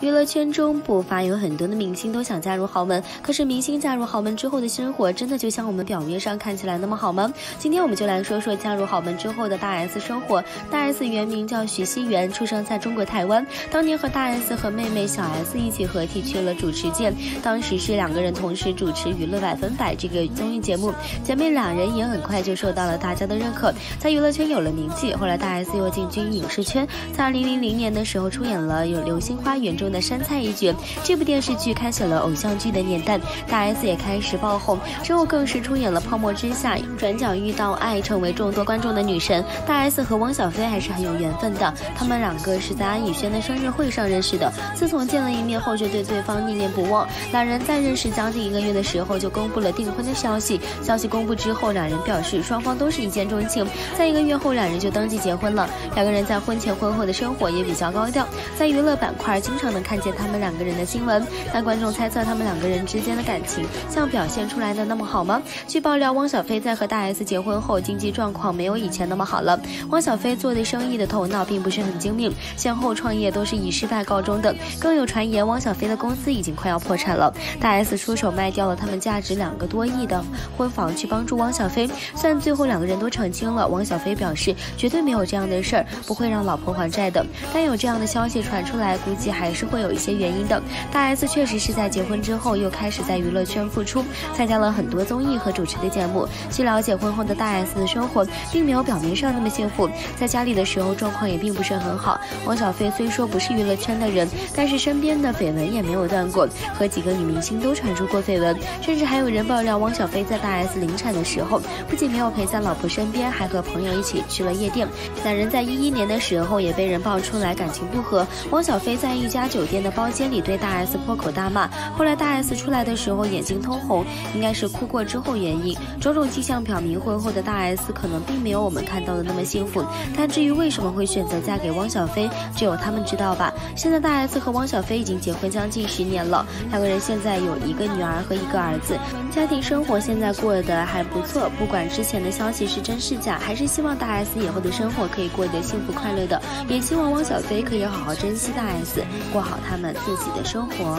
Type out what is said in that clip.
娱乐圈中不乏有很多的明星都想嫁入豪门，可是明星嫁入豪门之后的生活，真的就像我们表面上看起来那么好吗？今天我们就来说说嫁入豪门之后的大 S 生活。大 S 原名叫徐熙媛，出生在中国台湾。当年和大 S 和妹妹小 S 一起合体去了主持界，当时是两个人同时主持《娱乐百分百》这个综艺节目，姐妹两人也很快就受到了大家的认可，在娱乐圈有了名气。后来大 S 又进军影视圈，在2000年的时候出演了有《流星花园》中。中的杉菜一角，这部电视剧开启了偶像剧的年代，大 S 也开始爆红，之后更是出演了《泡沫之夏》，转角遇到爱，成为众多观众的女神。大 S 和汪小菲还是很有缘分的，他们两个是在安以轩的生日会上认识的，自从见了一面后就对对方念念不忘。两人在认识将近一个月的时候就公布了订婚的消息，消息公布之后，两人表示双方都是一见钟情，在一个月后两人就登记结婚了。两个人在婚前婚后的生活也比较高调，在娱乐板块经常。能看见他们两个人的新闻，但观众猜测他们两个人之间的感情像表现出来的那么好吗？据爆料，汪小菲在和大 S 结婚后，经济状况没有以前那么好了。汪小菲做的生意的头脑并不是很精明，先后创业都是以失败告终的。更有传言，汪小菲的公司已经快要破产了。大 S 出手卖掉了他们价值两个多亿的婚房去帮助汪小菲。虽然最后两个人都澄清了，汪小菲表示绝对没有这样的事儿，不会让老婆还债的。但有这样的消息传出来，估计还是会有一些原因的。大 S 确实是在结婚之后又开始在娱乐圈复出，参加了很多综艺和主持的节目。据了解，婚后的大 S 的生活并没有表面上那么幸福，在家里的时候状况也并不是很好。汪小菲虽说不是娱乐圈的人，但是身边的绯闻也没有断过，和几个女明星都传出过绯闻，甚至还有人爆料汪小菲在大 S 临产的时候，不仅没有陪在老婆身边，还和朋友一起去了夜店。两人在一一年的时候也被人爆出来感情不和，汪小菲在一家。酒店的包间里对大 S 破口大骂，后来大 S 出来的时候眼睛通红，应该是哭过之后原因。种种迹象表明，婚后的大 S 可能并没有我们看到的那么幸福。但至于为什么会选择嫁给汪小菲，只有他们知道吧。现在大 S 和汪小菲已经结婚将近十年了，两个人现在有一个女儿和一个儿子，家庭生活现在过得还不错。不管之前的消息是真是假，还是希望大 S 以后的生活可以过得幸福快乐的，也希望汪小菲可以好好珍惜大 S 过。好他们自己的生活。